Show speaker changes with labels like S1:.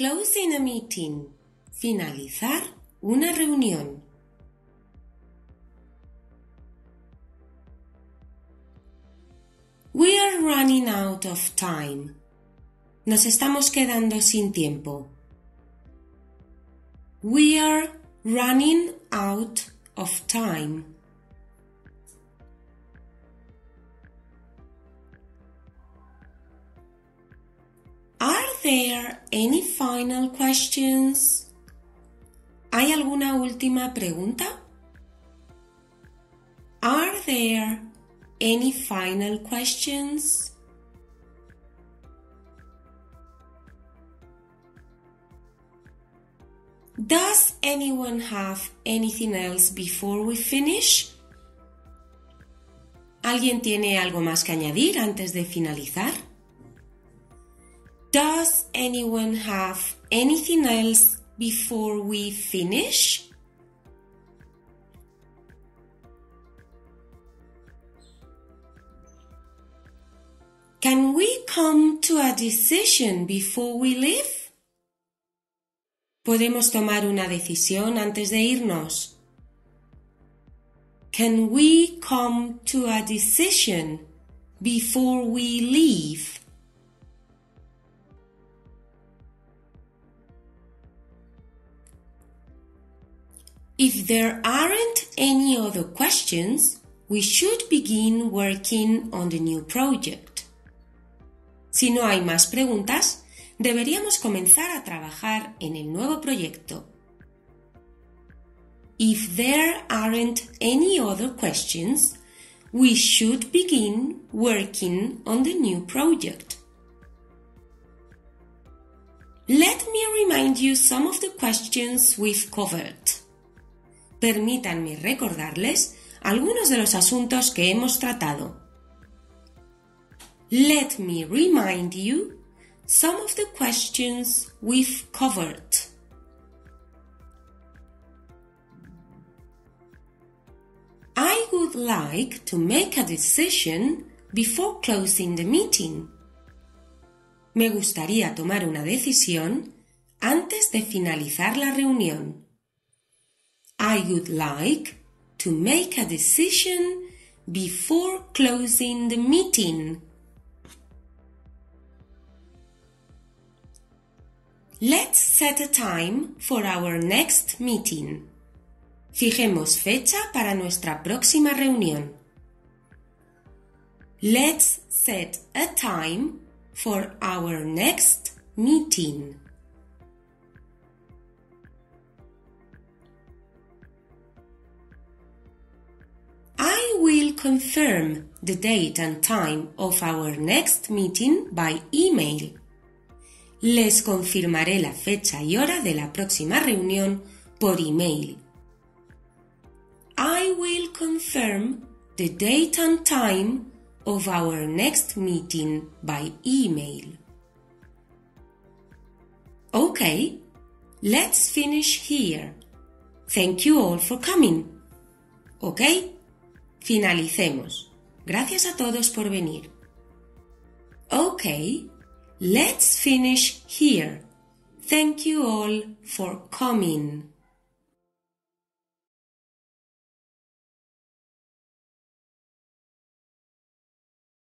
S1: Closing a meeting. Finalizar una reunión. We are running out of time. Nos estamos quedando sin tiempo. We are running out of time. There any final questions? ¿Hay alguna última pregunta? Are there any final questions? Does anyone have anything else before we finish? ¿Alguien tiene algo más que añadir antes de finalizar? Does anyone have anything else before we finish? Can we come to a decision before we leave? ¿Podemos tomar una decisión antes de irnos? Can we come to a decision before we leave? If there aren't any other questions, we should begin working on the new project. Si no hay más preguntas, deberíamos comenzar a trabajar en el nuevo proyecto. If there aren't any other questions, we should begin working on the new project. Let me remind you some of the questions we've covered. Permítanme recordarles algunos de los asuntos que hemos tratado. Let me remind you some of the questions we've covered. I would like to make a decision before closing the meeting. Me gustaría tomar una decisión antes de finalizar la reunión. I would like to make a decision before closing the meeting. Let's set a time for our next meeting. Fijemos fecha para nuestra próxima reunión. Let's set a time for our next meeting. Confirm the date and time of our next meeting by email. Les confirmaré la fecha y hora de la próxima reunión por email. I will confirm the date and time of our next meeting by email. Okay, let's finish here. Thank you all for coming. Okay? Finalicemos. Gracias a todos por venir. Okay, let's finish here. Thank you all for coming.